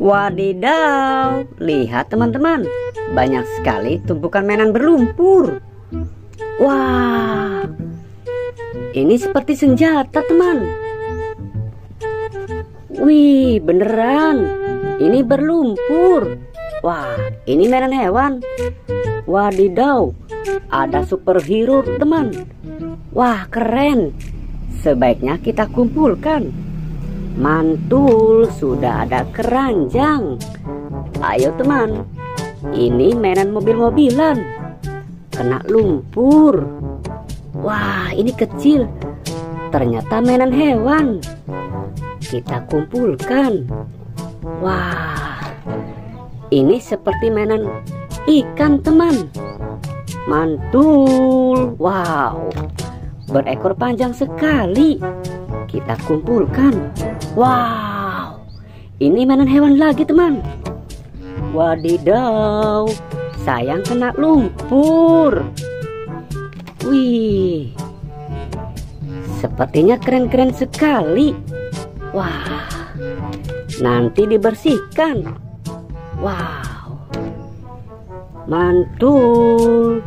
Wadidaw, lihat teman-teman, banyak sekali tumpukan mainan berlumpur. Wah, ini seperti senjata teman. Wih, beneran, ini berlumpur. Wah, ini mainan hewan. Wadidaw, ada superhero teman. Wah, keren. Sebaiknya kita kumpulkan. Mantul, sudah ada keranjang. Ayo teman, ini mainan mobil-mobilan. Kena lumpur. Wah, ini kecil. Ternyata mainan hewan. Kita kumpulkan. Wah, ini seperti mainan ikan teman. Mantul. Wow, berekor panjang sekali kita kumpulkan. Wow, ini mainan hewan lagi teman. Wadidaw, sayang kena lumpur. Wih, sepertinya keren-keren sekali. Wah, nanti dibersihkan. Wow, mantul.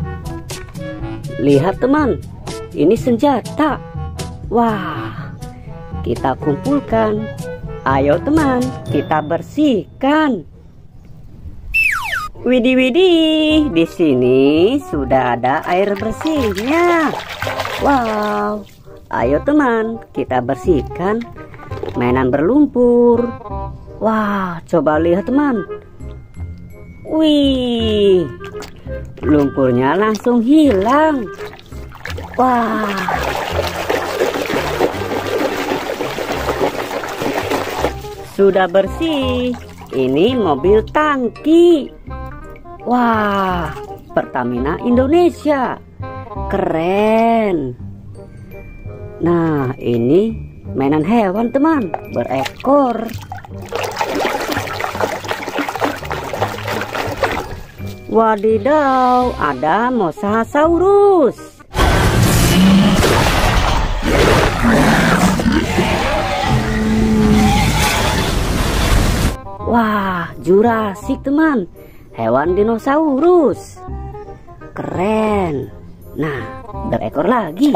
Lihat teman, ini senjata. Wah, kita kumpulkan. Ayo teman, kita bersihkan. Widih widih, di sini sudah ada air bersihnya. Wow, ayo teman, kita bersihkan mainan berlumpur. Wah, coba lihat teman. Wih, lumpurnya langsung hilang. Wah, Sudah bersih. Ini mobil tangki. Wah, Pertamina Indonesia. Keren. Nah, ini mainan hewan, teman, berekor. Wadidaw, ada Mosasaurus. Wah, Jurassic teman. Hewan dinosaurus. Keren. Nah, berekor lagi.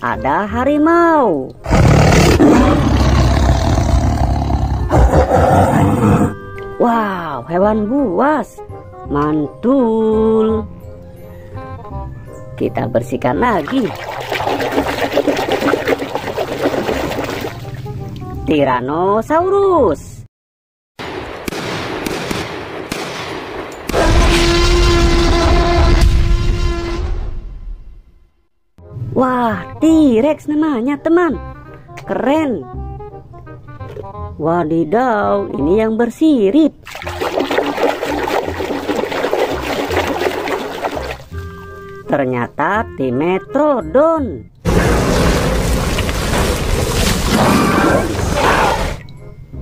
Ada harimau. Wow, hewan buas. Mantul. Kita bersihkan lagi. Tyrannosaurus. Wah, T-Rex namanya teman. Keren. Wadidaw, ini yang bersirip. Ternyata Timetrodon.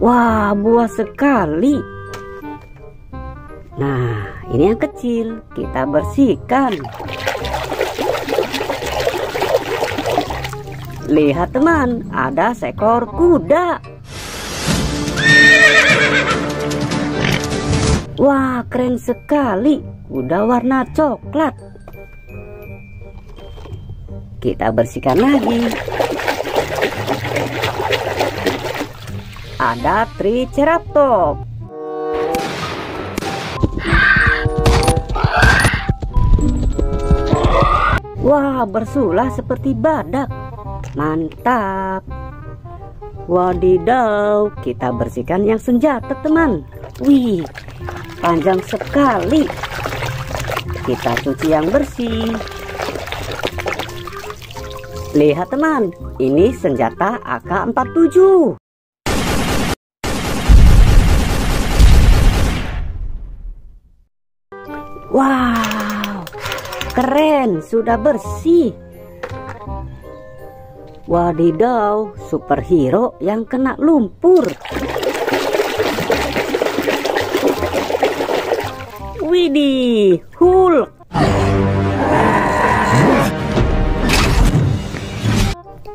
Wah, buah sekali. Nah, ini yang kecil. Kita bersihkan. Lihat teman, ada seekor kuda. Wah, keren sekali. Kuda warna coklat. Kita bersihkan lagi. Ada Triceratops. Wah, bersulah seperti badak. Mantap. Wadidaw, kita bersihkan yang senjata, teman. Wih, panjang sekali. Kita cuci yang bersih. Lihat teman, ini senjata AK-47. Wow, keren, sudah bersih. Wadidaw, superhero yang kena lumpur. Widih, Hulk.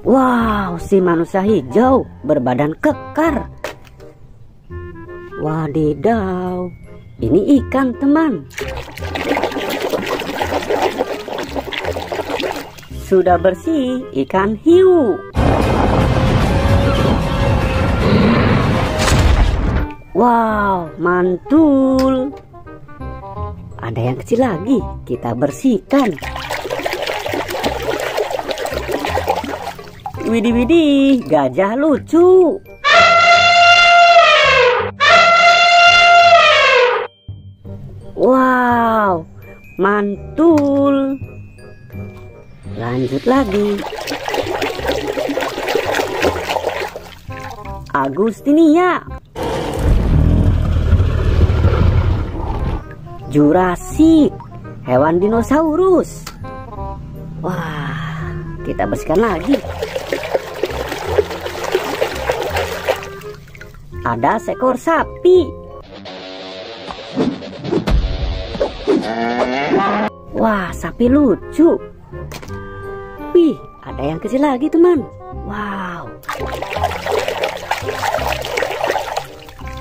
Wow, si manusia hijau berbadan kekar. Wadidaw, ini ikan teman. Sudah bersih ikan hiu. Wow, mantul. Ada yang kecil lagi, kita bersihkan. Widih widih, gajah lucu. Wow, mantul. Lanjut lagi. Agustinia. Jurassic, hewan dinosaurus. Wah, kita bersihkan lagi. Ada seekor sapi. Wah, sapi lucu. Wih, ada yang kecil lagi, teman. Wow.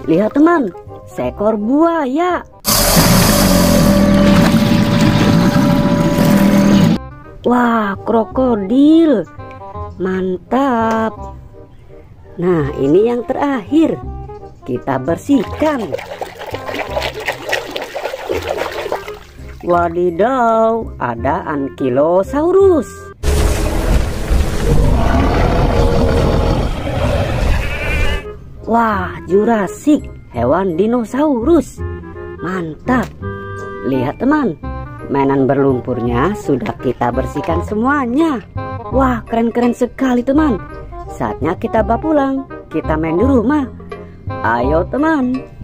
Lihat, teman. Seekor buaya. Wah, krokodil. Mantap. Nah, ini yang terakhir. Kita bersihkan. Wadidaw, ada ankylosaurus. Wah, Jurassic, hewan dinosaurus. Mantap. Lihat teman, mainan berlumpurnya sudah kita bersihkan semuanya. Wah, keren-keren sekali teman. Saatnya kita bawa pulang. Kita main di rumah. Ayo teman.